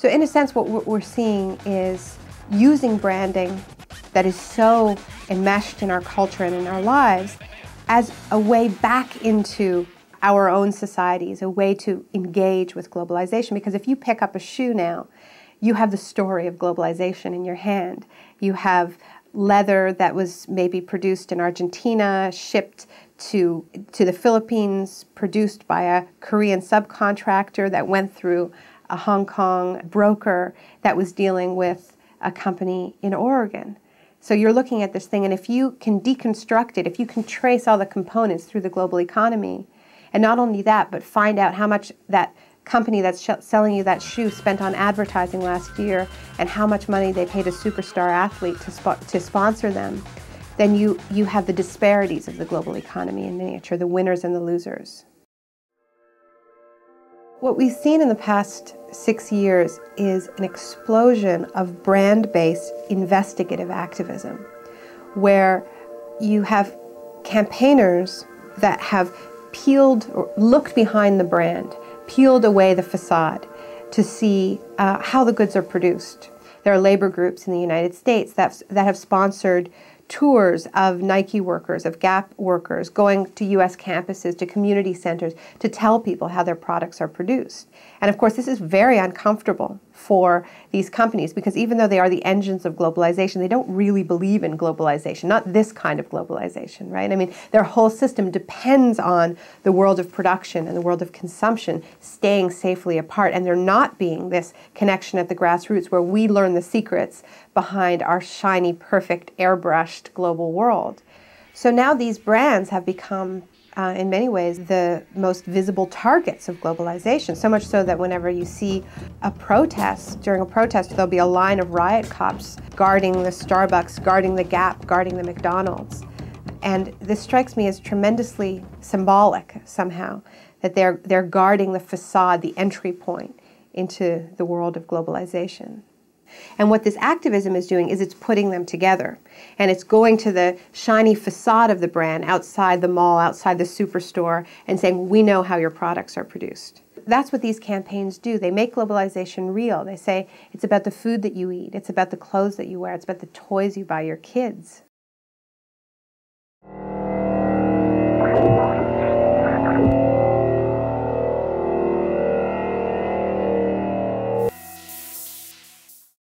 So, in a sense, what we're seeing is using branding that is so enmeshed in our culture and in our lives as a way back into our own societies, a way to engage with globalization. Because if you pick up a shoe now, you have the story of globalization in your hand. You have leather that was maybe produced in Argentina, shipped to, to the Philippines, produced by a Korean subcontractor that went through a Hong Kong broker that was dealing with a company in Oregon. So you're looking at this thing, and if you can deconstruct it, if you can trace all the components through the global economy, and not only that, but find out how much that company that's selling you that shoe spent on advertising last year and how much money they paid a superstar athlete to, to sponsor them, then you, you have the disparities of the global economy in miniature, the winners and the losers. What we've seen in the past six years is an explosion of brand based investigative activism, where you have campaigners that have peeled or looked behind the brand, peeled away the facade to see uh, how the goods are produced. There are labor groups in the United States that, that have sponsored tours of Nike workers, of Gap workers, going to US campuses, to community centers to tell people how their products are produced. And of course, this is very uncomfortable for these companies because even though they are the engines of globalization, they don't really believe in globalization, not this kind of globalization, right? I mean, their whole system depends on the world of production and the world of consumption staying safely apart, and there not being this connection at the grassroots where we learn the secrets behind our shiny, perfect, airbrushed global world. So now these brands have become uh, in many ways, the most visible targets of globalization. So much so that whenever you see a protest, during a protest, there'll be a line of riot cops guarding the Starbucks, guarding the Gap, guarding the McDonald's. And this strikes me as tremendously symbolic somehow, that they're, they're guarding the facade, the entry point into the world of globalization. And what this activism is doing is it's putting them together. And it's going to the shiny facade of the brand outside the mall, outside the superstore, and saying, We know how your products are produced. That's what these campaigns do. They make globalization real. They say it's about the food that you eat, it's about the clothes that you wear, it's about the toys you buy your kids.